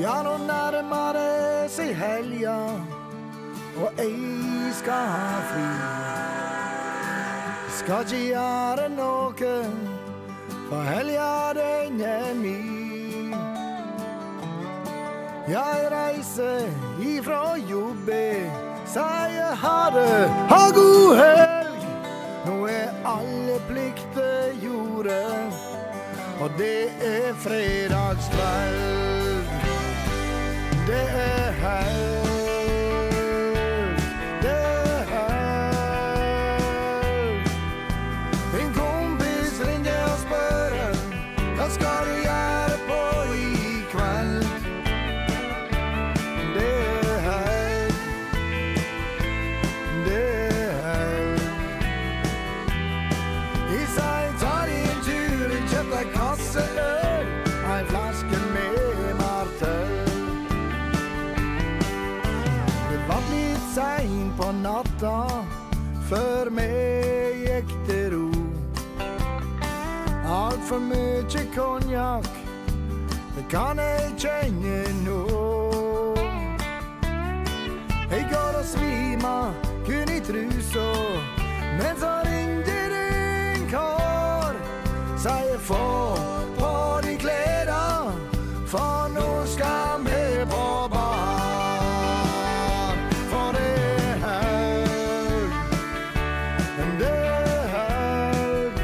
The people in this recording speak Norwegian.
Ja, nå nærmer det seg helga, og jeg skal ha fri. Skal ikke gjøre noe, for helga den er min. Jeg reiser ifra jobb, sier ha det, ha god helg. Alle plikter gjorde, og det er fredagskveld. Det er He's Italian too, and just like us, I'm me Martin. Det var blitt seint på natta før vi gikk til ro. Altfor mye konjakk, det kan jeg kjenne nå. Jeg går og svimer kun i trusa mens sier få på de klærne, for nå skal vi på bar. For det er helg, det er helg.